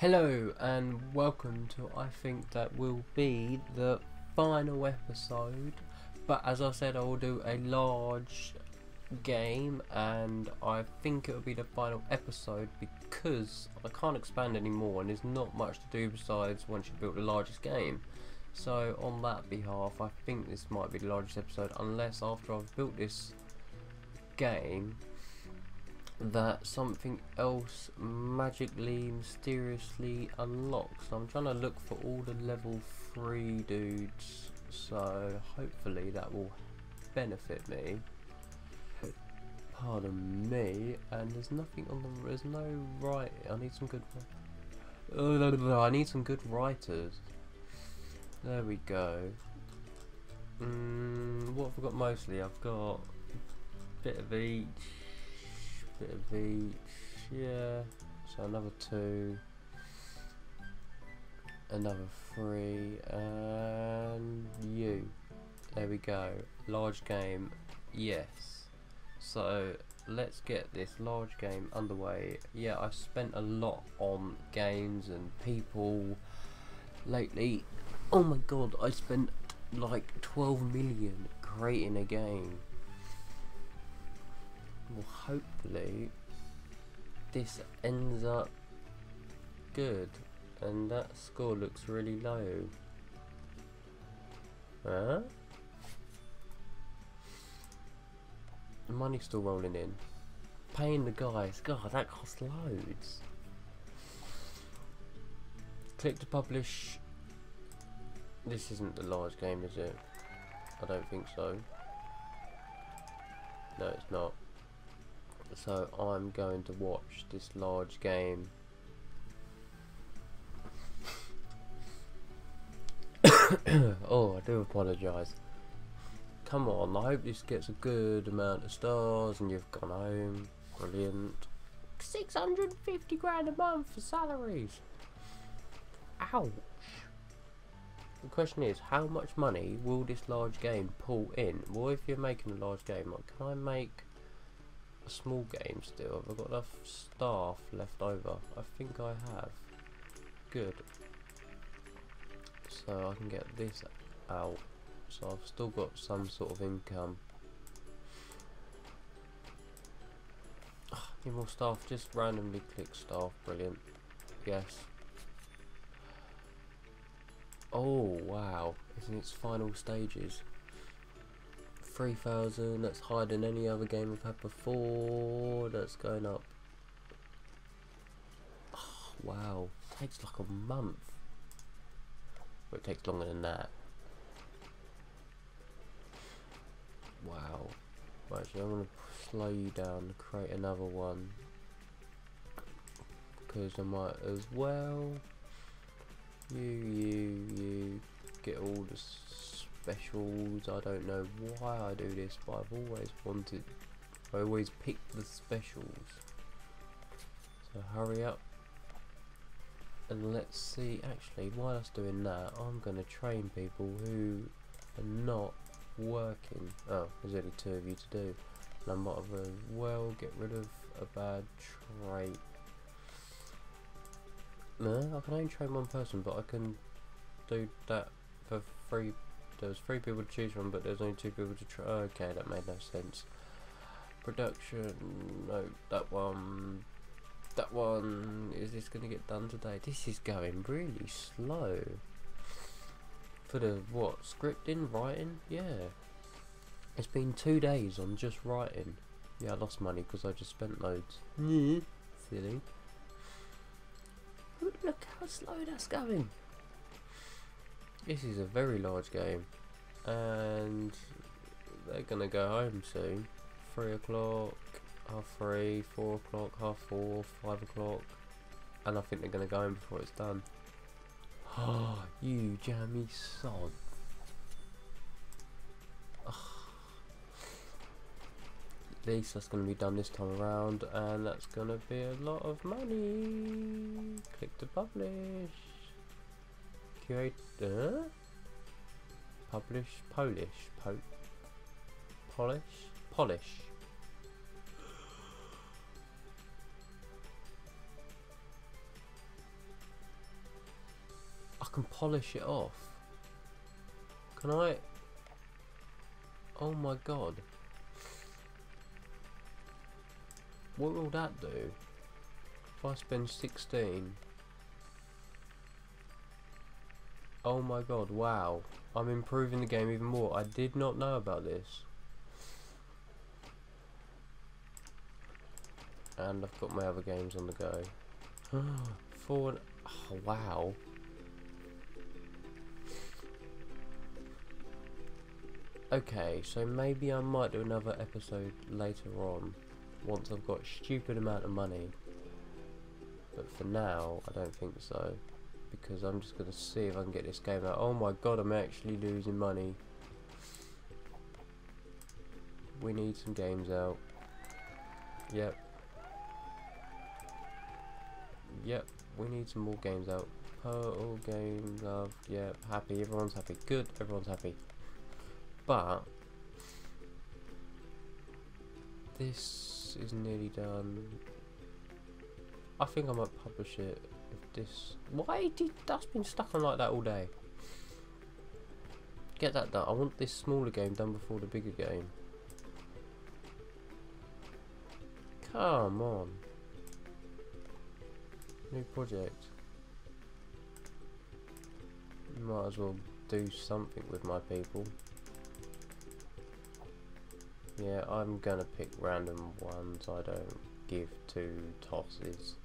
Hello and welcome to I think that will be the final episode. But as I said I will do a large game and I think it will be the final episode because I can't expand anymore and there's not much to do besides once you built the largest game. So on that behalf I think this might be the largest episode unless after I've built this game that something else magically, mysteriously unlocks. I'm trying to look for all the level 3 dudes, so hopefully that will benefit me. Pardon me, and there's nothing on the, there's no right, I need some good, I need some good writers. There we go. Mm, what have I got mostly? I've got a bit of each bit of each, yeah. So another two, another three, and you. There we go. Large game, yes. So let's get this large game underway. Yeah, I've spent a lot on games and people lately. Oh my god, I spent like 12 million creating a game well hopefully this ends up good and that score looks really low. Huh? The money's still rolling in. Paying the guys. God that costs loads. Click to publish. This isn't the large game is it? I don't think so. No it's not so I'm going to watch this large game. Oh I do apologise come on I hope this gets a good amount of stars and you've gone home. Brilliant. 650 grand a month for salaries. Ouch. The question is how much money will this large game pull in? Well if you're making a large game like, can I make small game still. Have I got enough staff left over? I think I have. Good. So I can get this out. So I've still got some sort of income. Oh, need more staff. Just randomly click staff. Brilliant. Yes. Oh wow. It's in its final stages. 3000, that's higher than any other game we've had before, that's going up. Oh, wow, takes like a month. Or it takes longer than that. Wow. Actually, I'm going to slow you down to create another one. Because I might as well. You, you, you get all the specials. I don't know why I do this, but I've always wanted, I always pick the specials. So hurry up. And let's see, actually, while I was doing that, I'm going to train people who are not working. Oh, there's only two of you to do. And I might as well get rid of a bad trait. No, I can only train one person, but I can do that for free there was three people to choose from, but there's only two people to try. Oh, okay, that made no sense. Production, no, that one, that one, is this going to get done today? This is going really slow. For the, what, scripting, writing? Yeah. It's been two days on just writing. Yeah, I lost money because I just spent loads. Silly. Look how slow that's going. This is a very large game. And they're to go home soon. 3 o'clock, half 3, 4 o'clock, half 4, 5 o'clock. And I think they're to go home before it's done. Oh, you jammy sod. At least that's going to be done this time around and that's going to be a lot of money. Click to publish. Curate. Uh? Publish, Polish, po polish, polish. I can polish it off. Can I? Oh my god. What will that do? If I spend 16. Oh my god, wow. I'm improving the game even more. I did not know about this. And I've got my other games on the go. Four. Oh, wow. Okay, so maybe I might do another episode later on once I've got a stupid amount of money. But for now, I don't think so. Because I'm just going to see if I can get this game out. Oh my god, I'm actually losing money. We need some games out. Yep. Yep, we need some more games out. Pearl game, love, yep, happy, everyone's happy. Good, everyone's happy. But, this is nearly done. I think I might publish it this... Why did that's been stuck on like that all day? Get that done. I want this smaller game done before the bigger game. Come on. New project. Might as well do something with my people. Yeah, I'm gonna pick random ones. I don't give two tosses.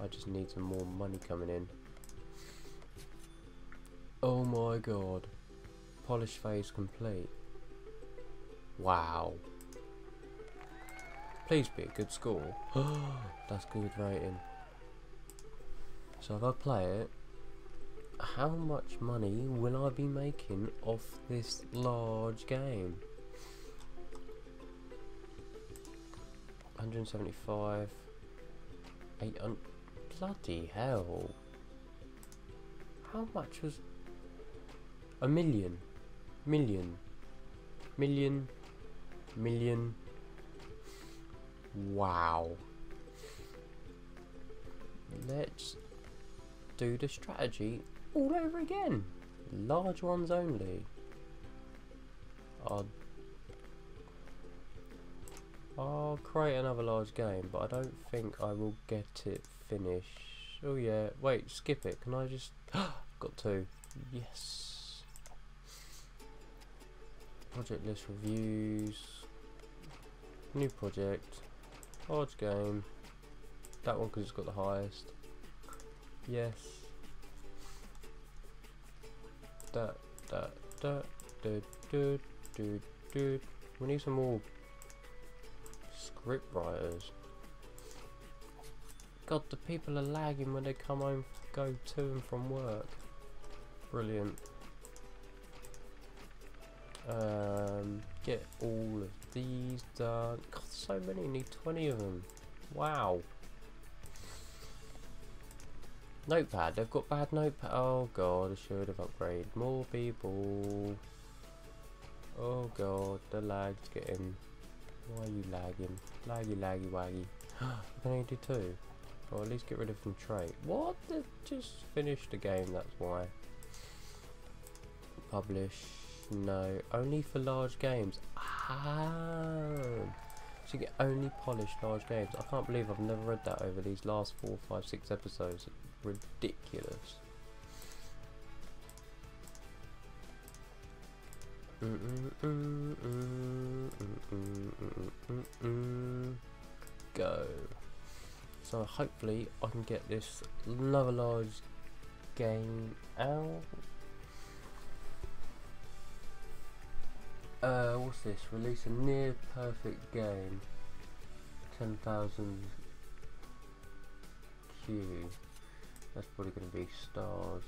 I just need some more money coming in. Oh my god. Polish phase complete. Wow. Please be a good score. That's good rating. So if I play it, how much money will I be making off this large game? 175 800 bloody hell. How much was a million? Million. Million. Million. Wow. Let's do the strategy all over again. Large ones only. I'll I'll create another large game, but I don't think I will get it finished. Oh yeah, wait, skip it. Can I just... got two. Yes. Project list reviews. New project. Large game. That one because it's got the highest. Yes. That, that, that, do, do, do, do. We need some more script writers. God, the people are lagging when they come home, go to and from work. Brilliant. Um, get all of these done. God, so many. Need 20 of them. Wow. Notepad. They've got bad notepad. Oh god, I should have upgraded. More people. Oh god, the lag's getting why are you lagging? Laggy, laggy, waggy. I can only do two. Or at least get rid of some trait. What? Just finished the game, that's why. Publish. No. Only for large games. Ah. So you get only polished large games. I can't believe I've never read that over these last four, five, six episodes. Ridiculous. Go. So hopefully I can get this another large game out. Uh, what's this? Release a near perfect game. 10,000 Q. That's probably going to be stars.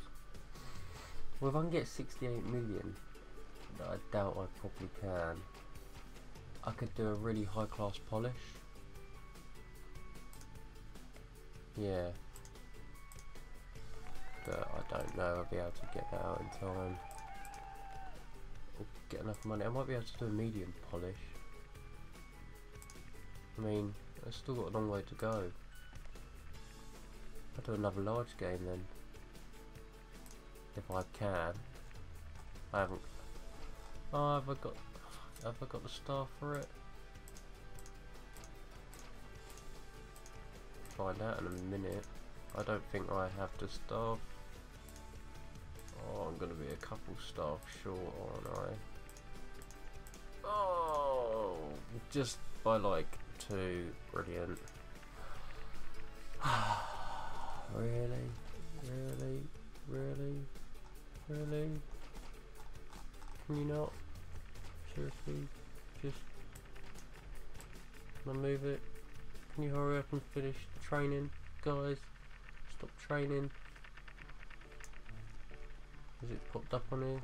Well, if I can get 68 million, I doubt I probably can. I could do a really high class polish. Yeah. But I don't know I'll be able to get that out in time. Or get enough money. I might be able to do a medium polish. I mean, I've still got a long way to go. I'll do another large game then. if I can. I haven't. Oh, have I got? Have I got the star for it? Find out in a minute. I don't think I have to staff. Oh, I'm gonna be a couple staff short, aren't I? Oh, just by like two. Brilliant. really? Really? Really? Really? Can you not? Seriously? Just... Can I move it? Can you hurry up and finish training, guys? Stop training. Has it popped up on here?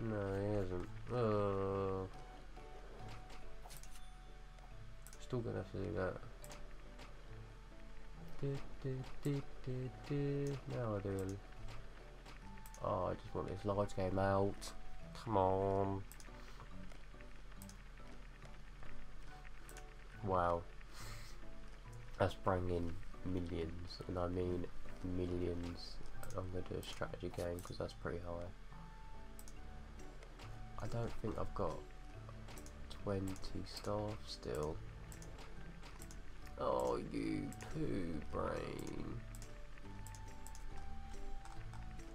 No, he hasn't. Oh. Still gonna have to do that. Du, du, du, du, du. Now I do. Oh, I just want this large game out. Come on. Wow. That's bringing millions, and I mean millions. I'm going to do a strategy game because that's pretty high. I don't think I've got 20 staff still. Oh, you poo brain.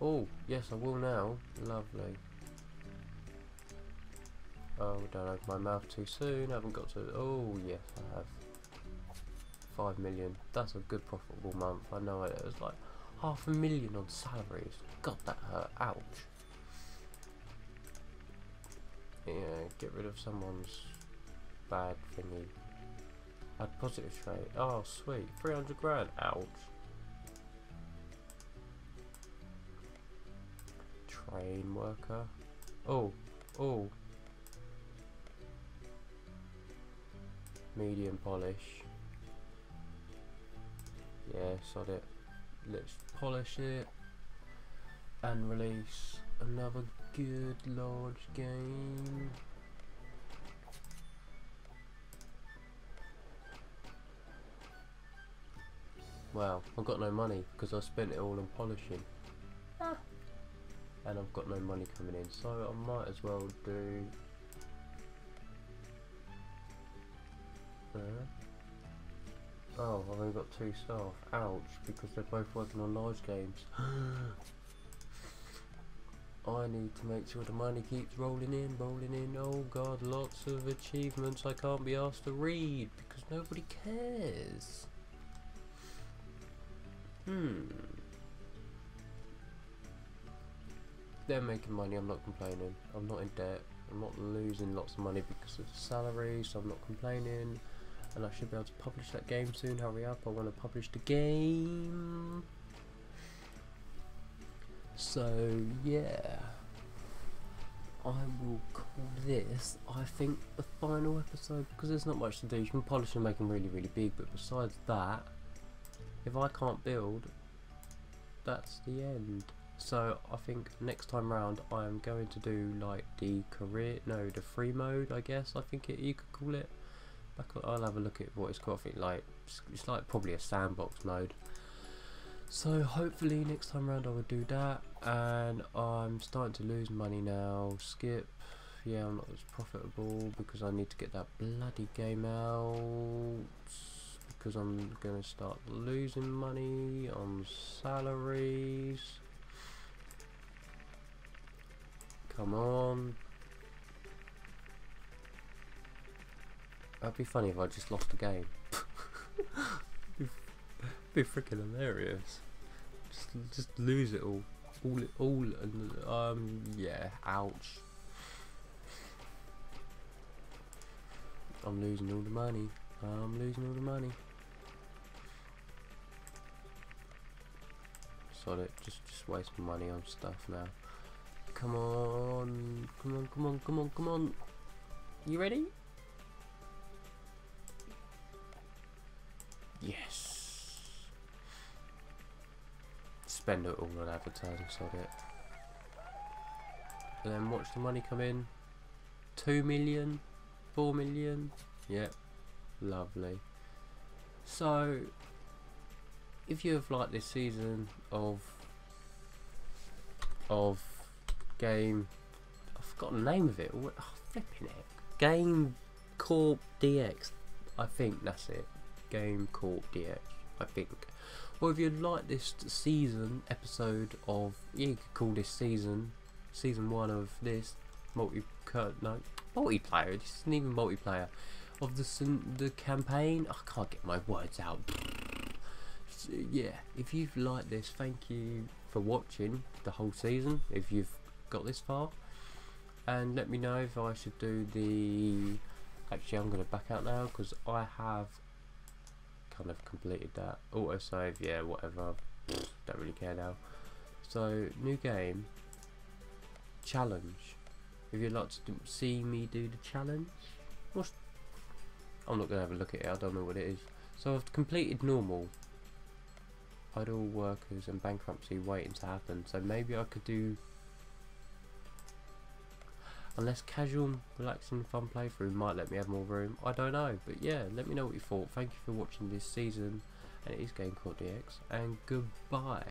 Oh, yes, I will now. Lovely. Oh, don't open my mouth too soon. I haven't got to. Oh, yes, I have. Five million. That's a good profitable month. I know it. Was like half a million on salaries. God, that hurt. Ouch. Yeah, get rid of someone's bad thingy. Add positive trade. Oh, sweet. 300 grand. Ouch. Train worker. Oh, oh. Medium polish. Yeah, sod it. Let's polish it and release another good large game. Wow, I've got no money because I spent it all on polishing. Ah. And I've got no money coming in, so I might as well do... Uh, oh, I've only got two staff. Ouch, because they're both working on large games. I need to make sure the money keeps rolling in, rolling in. Oh god, lots of achievements I can't be asked to read because nobody cares. Hmm. They're making money, I'm not complaining. I'm not in debt. I'm not losing lots of money because of salary, so I'm not complaining. And I should be able to publish that game soon. Hurry up, I want to publish the game. So, yeah. I will call this, I think, the final episode because there's not much to do. You can polish and make them really, really big, but besides that, if I can't build, that's the end. So I think next time round I am going to do like the career, no, the free mode. I guess I think it, you could call it. I'll have a look at what it's called. I think like it's like probably a sandbox mode. So hopefully next time round I will do that. And I'm starting to lose money now. Skip. Yeah, I'm not as profitable because I need to get that bloody game out because I'm going to start losing money on salaries. Come on. That'd be funny if I just lost the game. be, be freaking hilarious. Just, just lose it all, all, all, and um, yeah, ouch. I'm losing all the money. I'm losing all the money. sod it, just just waste money on stuff now. Come on, come on, come on, come on, come on. You ready? Yes. Spend it all on advertising, sod it. And then watch the money come in. Two million, four million. Yep, lovely. So if you have liked this season of of game. I've forgotten the name of it. Oh, flipping it. Game Corp DX. I think that's it. Game Corp DX. I think. Well, if you'd like this season episode of, yeah, you could call this season, season one of this multi, no, multiplayer. This isn't even multiplayer of the the campaign. I can't get my words out. So, yeah, if you've liked this, thank you for watching the whole season. If you've got this far, and let me know if I should do the. Actually, I'm going to back out now because I have kind of completed that. Autosave, yeah, whatever. Don't really care now. So, new game. Challenge. If you'd like to see me do the challenge, what's I'm not going to have a look at it, I don't know what it is. So I've completed normal. Idle workers and bankruptcy waiting to happen. So maybe I could do... Unless casual, relaxing, fun playthrough might let me have more room. I don't know. But yeah, let me know what you thought. Thank you for watching this season. And it is Game Corp DX. And goodbye.